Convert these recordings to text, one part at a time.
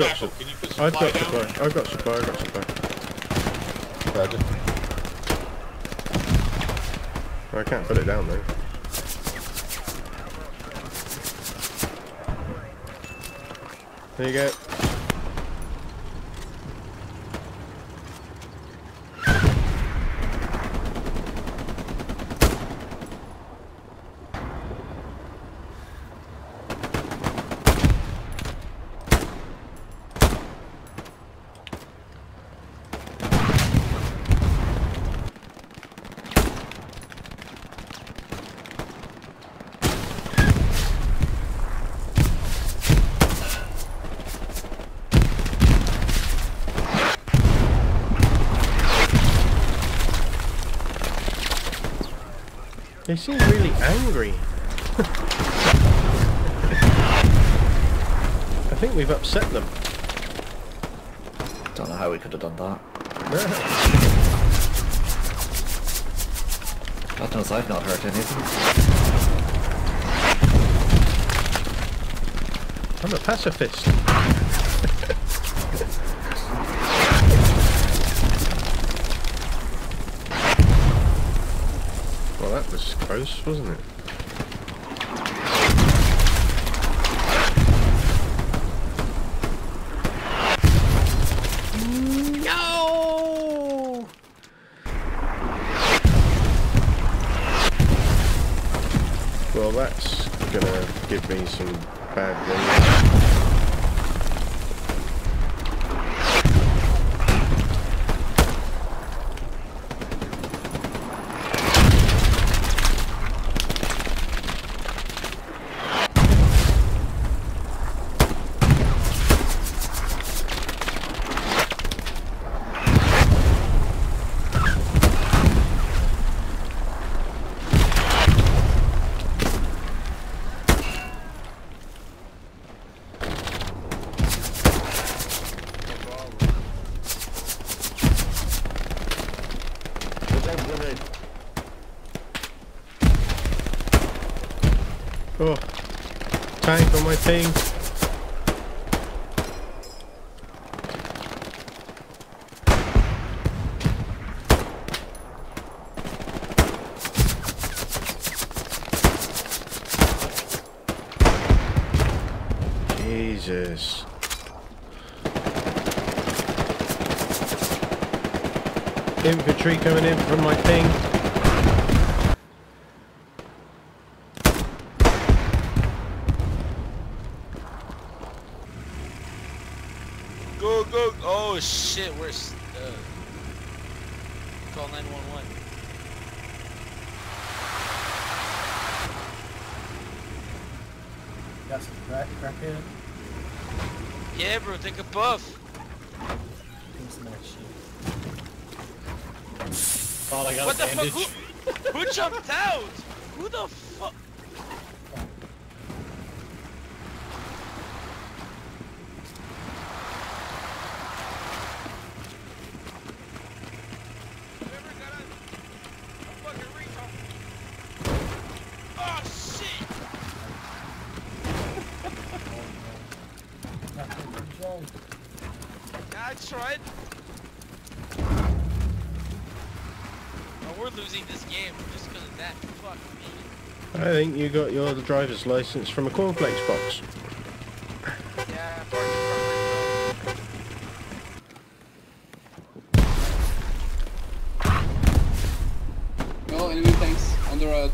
I've got, grapple. su- Can you put supply I've got down? supply. I've got supply. I've got supply. Roger. I can't put it down though. There you go. They seem really angry. I think we've upset them. Don't know how we could have done that. God knows I've not hurt anything. I'm a pacifist. was close, wasn't it? No! Well, that's gonna give me some bad news. Oh, tank on my ping. Jesus. Infantry coming in from my ping. Go, go. Oh shit, where's uh call 911. Got some crack, crackhead. Yeah, bro, take a buff. Give some of that shit. Oh, I got What a the fuck? Who, who jumped out? Who the fuck? Oh shit! Nothing control. I tried. Oh, we're losing this game just because of that. Fuck me. I think you got your driver's license from a cornflakes box. Yeah, park it properly, Oh, enemy tanks on the road.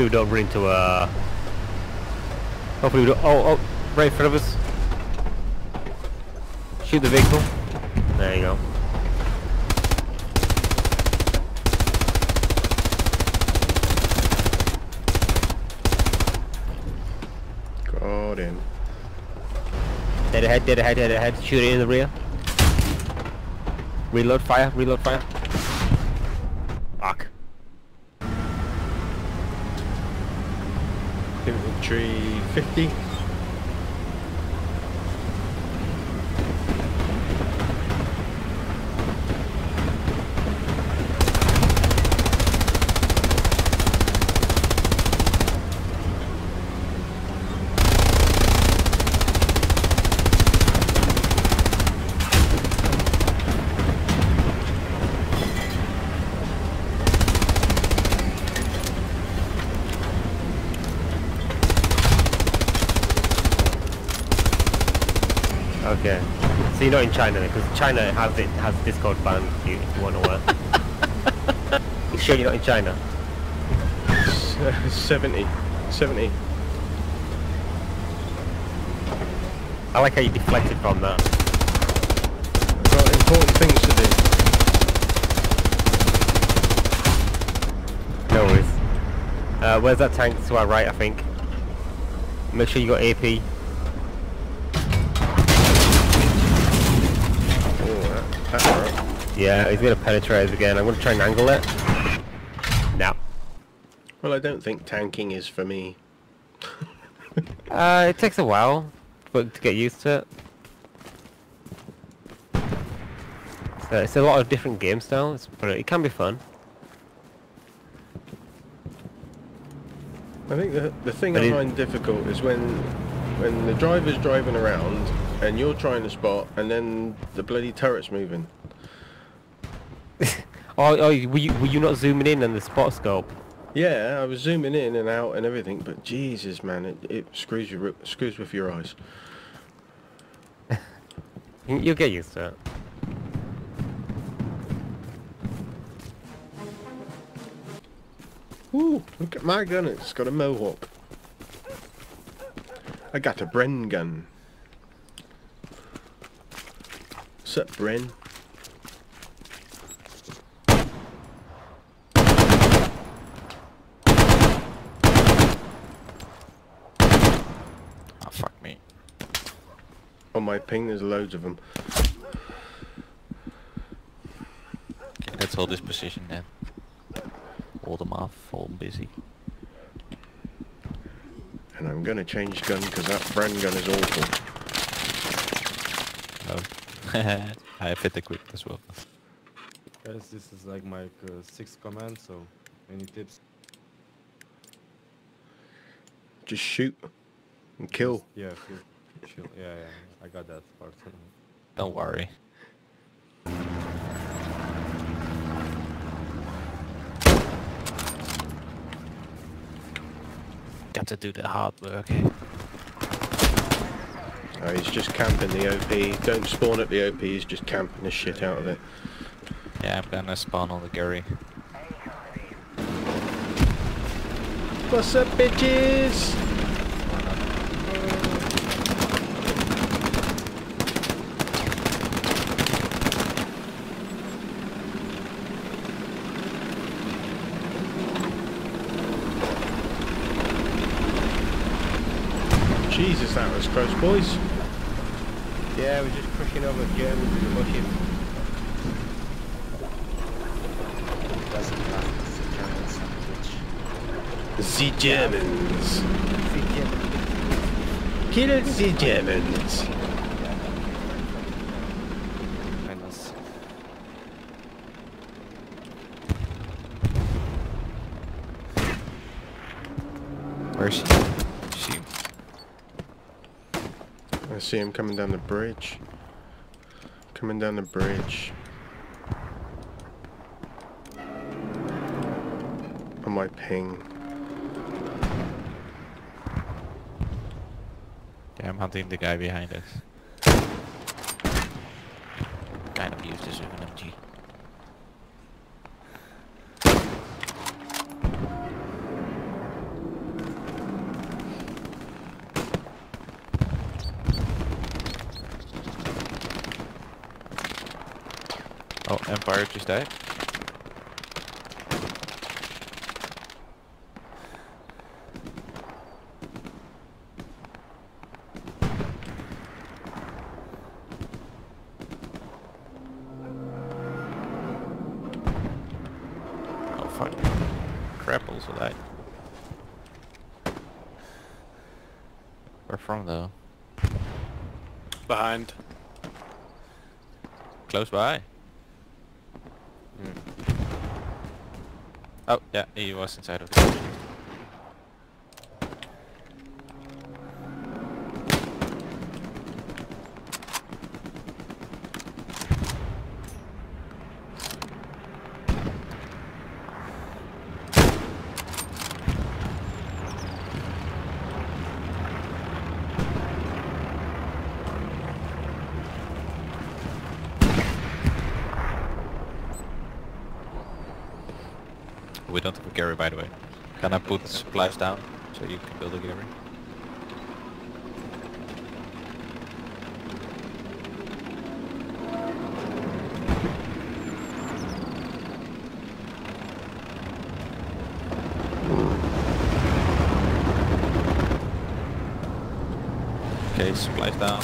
Hopefully we don't run into a... Hopefully we don't... Oh, oh, right in front of us. Shoot the vehicle. There you go. Got him. Dead ahead, dead ahead, dead ahead. Shoot it in the rear. Reload fire, reload fire. Fuck. Infantry 50. Okay. So you're not in China because China has it has Discord ban if you, if you want to work. you sure you're not in China? S- 70. 70. I like how you deflected from that. Got important things to do. No worries. Uh, where's that tank? To our right, I think. Make sure you got AP. That, that hurt. Yeah, he's gonna penetrate again. I'm gonna try and angle it. Now. Well, I don't think tanking is for me. Uh, it takes a while but to get used to it. So it's a lot of different game styles, but it can be fun. I think the, the thing But I find difficult is when when the driver's driving around and you're trying to spot and then the bloody turret's moving. Oh, oh, were you, were you not zooming in on the spot scope? Yeah, I was zooming in and out and everything, but Jesus, man, it, it screws you screws with your eyes. You- You'll get used to it. Ooh, look at my gun, it's got a mohawk. I got a Bren gun. What's up, Bren? Oh, ah, fuck me. On my ping, there's loads of them. Okay, let's hold this position then. Hold them off, hold them busy. And I'm gonna change gun because that Bren gun is awful. I have hit the quick as well. Guys, this is like my uh, sixth command, so any tips? Just shoot and kill. Yeah, feel, chill. Yeah, yeah, I got that part. Don't worry. Got to do the hard work. Oh, he's just camping the OP. Don't spawn at the OP, he's just camping the shit out of it. Yeah, I'm gonna spawn on the Gary. What's up, bitches? Jesus, that was close, boys. Yeah, we're just pushing over Germans in the bushes. The Germans. Kill the Germans. Where is she? She. I see him coming down the bridge. Coming down the bridge. On my ping. Yeah, I'm hunting the guy behind us. Kind of used with an MG. Empire just died. Oh fuck. Crap also died. Where from though? Behind. Close by. Oh, yeah, he was inside of the We don't have a Gary, by the way. Can I put supplies down so you can build a Gary? Okay, supplies down.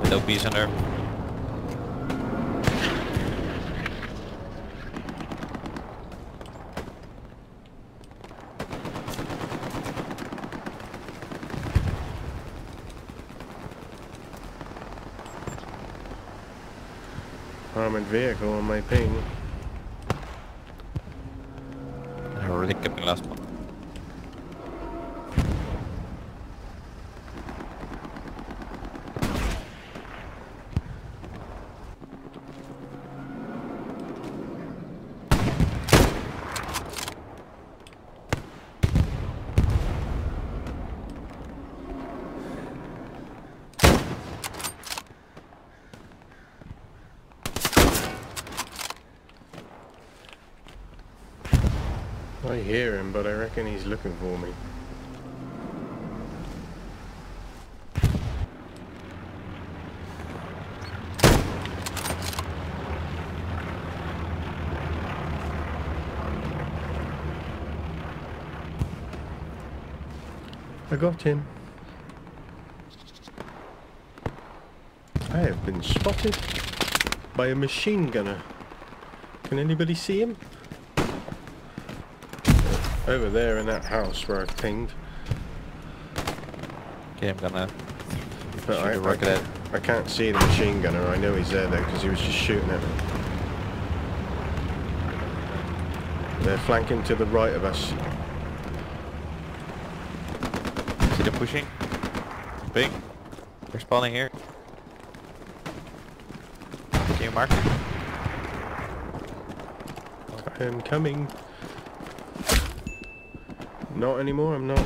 With on Armored vehicle on my ping. I already kept the last one. I hear him, but I reckon he's looking for me. I got him. I have been spotted by a machine gunner. Can anybody see him? Over there in that house where I've pinged. Okay, I'm gonna But I, I, can't, I can't see the machine gunner. I know he's there though because he was just shooting at me. They're flanking to the right of us. See them pushing? Big. They're spawning here. Can you mark? I am coming. Not anymore, I'm not.